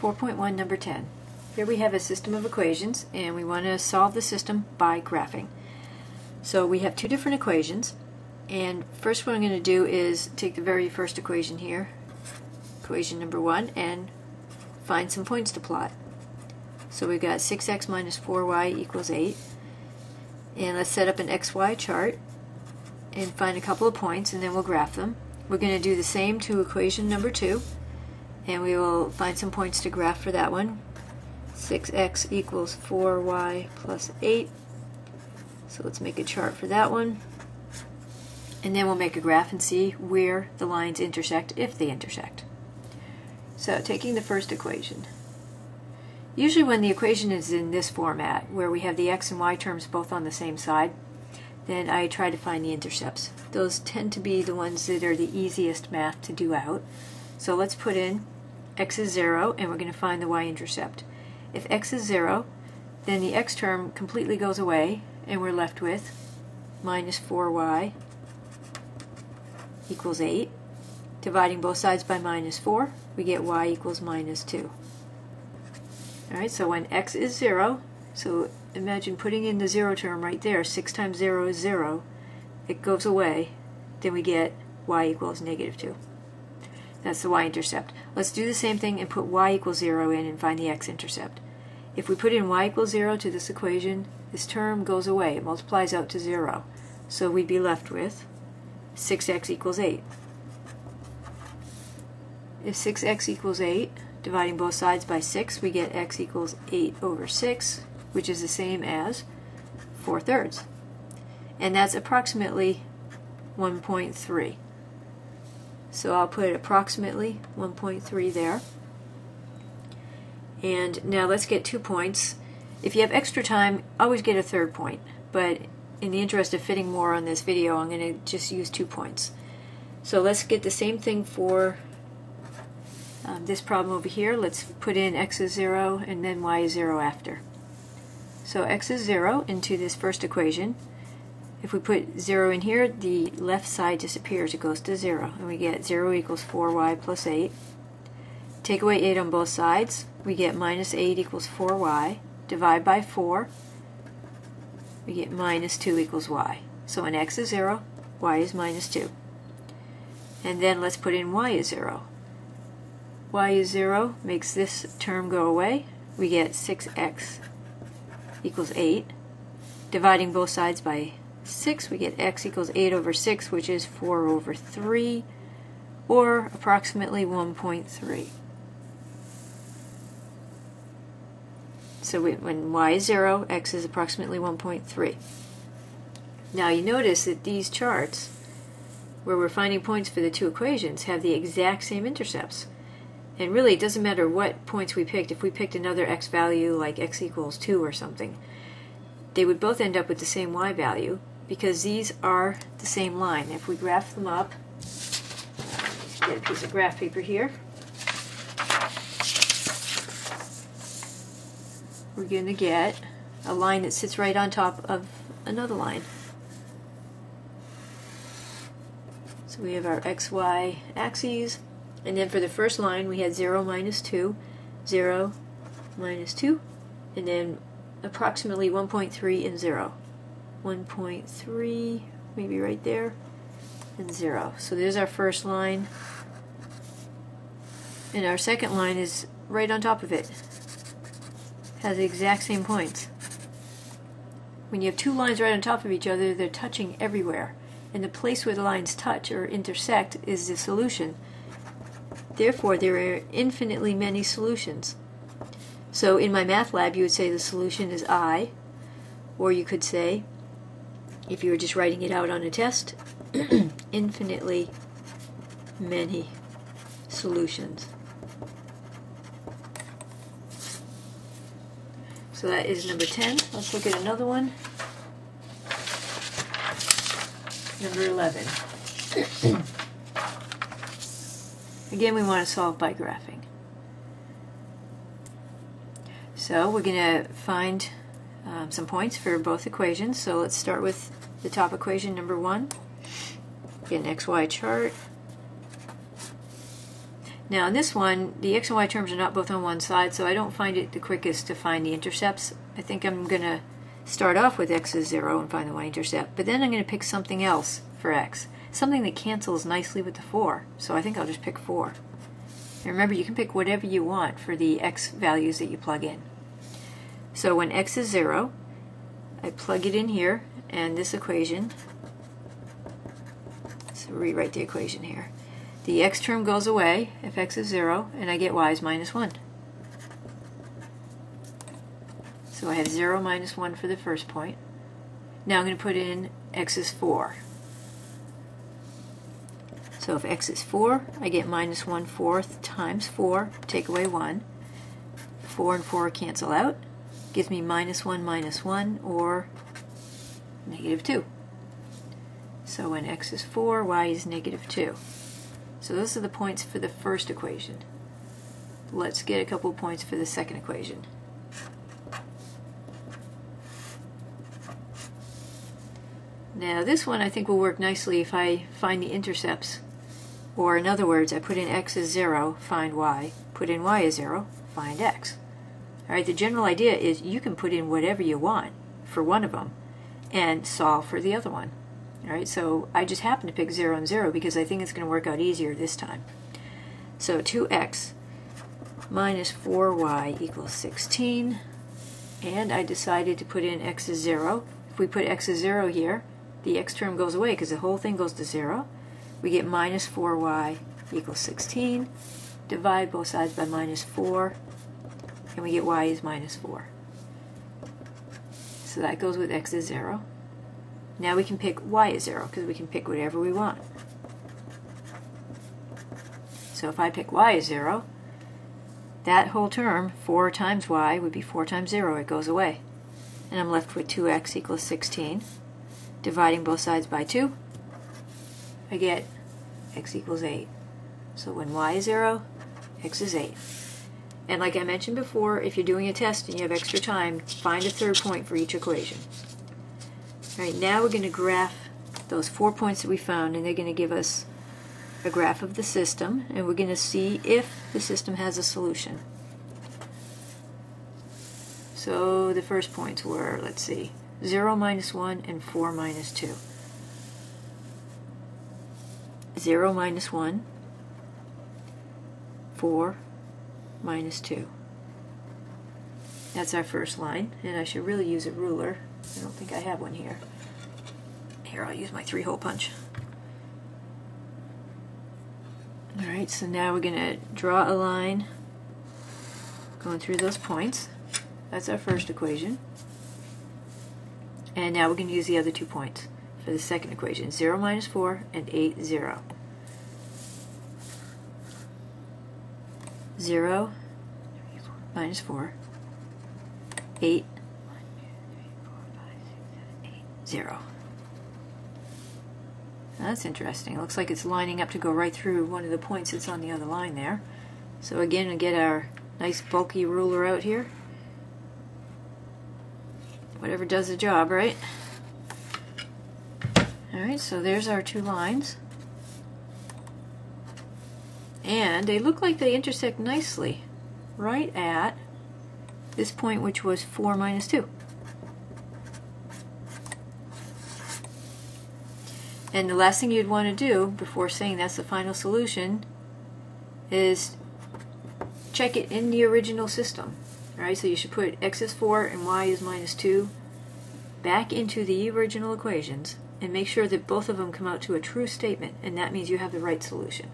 4.1 number 10. Here we have a system of equations and we want to solve the system by graphing. So we have two different equations and first what I'm going to do is take the very first equation here, equation number 1, and find some points to plot. So we've got 6x minus 4y equals 8 and let's set up an xy chart and find a couple of points and then we'll graph them. We're going to do the same to equation number 2 and we will find some points to graph for that one. 6x equals 4y plus 8. So let's make a chart for that one. And then we'll make a graph and see where the lines intersect, if they intersect. So taking the first equation. Usually when the equation is in this format, where we have the x and y terms both on the same side, then I try to find the intercepts. Those tend to be the ones that are the easiest math to do out. So let's put in x is 0, and we're going to find the y-intercept. If x is 0, then the x term completely goes away, and we're left with minus 4y equals 8. Dividing both sides by minus 4, we get y equals minus 2. Alright, so when x is 0, so imagine putting in the 0 term right there, 6 times 0 is 0, it goes away, then we get y equals negative 2. That's the y-intercept. Let's do the same thing and put y equals 0 in and find the x-intercept. If we put in y equals 0 to this equation, this term goes away. It multiplies out to 0. So we'd be left with 6x equals 8. If 6x equals 8, dividing both sides by 6, we get x equals 8 over 6, which is the same as 4 thirds. And that's approximately 1.3. So I'll put approximately 1.3 there. And now let's get two points. If you have extra time, always get a third point. But in the interest of fitting more on this video, I'm going to just use two points. So let's get the same thing for um, this problem over here. Let's put in x is 0 and then y is 0 after. So x is 0 into this first equation. If we put 0 in here, the left side disappears. It goes to 0. And we get 0 equals 4y plus 8. Take away 8 on both sides. We get minus 8 equals 4y. Divide by 4. We get minus 2 equals y. So when x is 0, y is minus 2. And then let's put in y is 0. y is 0 makes this term go away. We get 6x equals 8. Dividing both sides by 6, we get x equals 8 over 6, which is 4 over 3, or approximately 1.3. So we, when y is 0, x is approximately 1.3. Now you notice that these charts, where we're finding points for the two equations, have the exact same intercepts. And really, it doesn't matter what points we picked. If we picked another x value like x equals 2 or something, they would both end up with the same y value, because these are the same line. If we graph them up, get a piece of graph paper here. We're going to get a line that sits right on top of another line. So we have our xy axes, and then for the first line we had 0 minus 2, 0 minus 2, and then approximately 1.3 and 0. 1.3, maybe right there, and 0. So there's our first line. And our second line is right on top of it. Has the exact same points. When you have two lines right on top of each other, they're touching everywhere. And the place where the lines touch or intersect is the solution. Therefore, there are infinitely many solutions. So in MyMathLab, you would say the solution is I, or you could say if you were just writing it out on a test, infinitely many solutions. So that is number 10. Let's look at another one. Number 11. Again, we want to solve by graphing. So we're going to find um, some points for both equations. So let's start with the top equation number one. An XY chart. Now in this one, the x and y terms are not both on one side, so I don't find it the quickest to find the intercepts. I think I'm going to start off with x is 0 and find the y-intercept, but then I'm going to pick something else for x, something that cancels nicely with the 4. So I think I'll just pick 4. And remember, you can pick whatever you want for the x values that you plug in. So when x is 0, I plug it in here, and this equation, so rewrite the equation here. The x term goes away if x is 0, and I get y is minus 1. So I have 0 minus 1 for the first point. Now I'm going to put in x is 4. So if x is 4, I get minus 1 fourth times 4, take away 1. 4 and 4 cancel out. Gives me minus 1 minus 1, or negative 2. So when x is 4, y is negative 2. So those are the points for the first equation. Let's get a couple points for the second equation. Now this one I think will work nicely if I find the intercepts. Or in other words, I put in x as 0, find y. Put in y as 0, find x. Alright, the general idea is you can put in whatever you want for one of them and solve for the other one. Alright, so I just happen to pick 0 and 0 because I think it's going to work out easier this time. So 2x minus 4y equals 16 and I decided to put in x as 0. If we put x as 0 here, the x term goes away because the whole thing goes to 0. We get minus 4y equals 16. Divide both sides by minus 4, and we get y is minus 4. So that goes with x is 0. Now we can pick y is 0 because we can pick whatever we want. So if I pick y is 0, that whole term, 4 times y, would be 4 times 0. It goes away. And I'm left with 2x equals 16 dividing both sides by 2, I get x equals 8. So when y is 0, x is 8. And like I mentioned before, if you're doing a test and you have extra time, find a third point for each equation. All right, now we're going to graph those four points that we found, and they're going to give us a graph of the system, and we're going to see if the system has a solution. So the first points were, let's see, 0 minus 1, and 4 minus 2. 0 minus 1, 4 minus 2. That's our first line, and I should really use a ruler. I don't think I have one here. Here, I'll use my three-hole punch. Alright, so now we're going to draw a line going through those points. That's our first equation. And now we're going to use the other two points for the second equation. 0 minus 4 and 8, 0. 0 minus 4, 8, 0. Now that's interesting. It looks like it's lining up to go right through one of the points that's on the other line there. So again, we get our nice bulky ruler out here whatever does the job, right? Alright, so there's our two lines. And they look like they intersect nicely right at this point which was 4 minus 2. And the last thing you'd want to do before saying that's the final solution is check it in the original system. Alright, so you should put x is 4 and y is minus 2 back into the original equations and make sure that both of them come out to a true statement, and that means you have the right solution.